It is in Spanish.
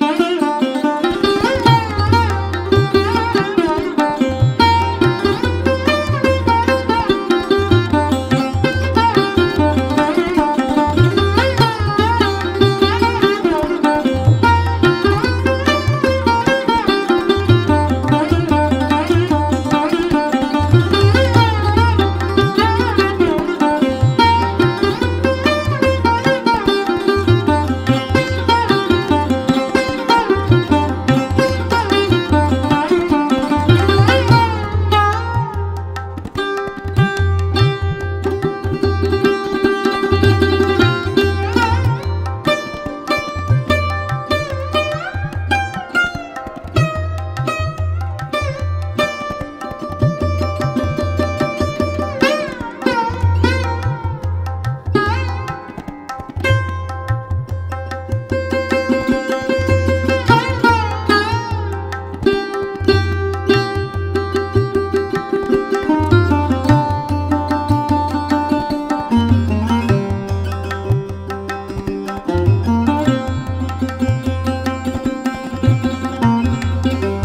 Música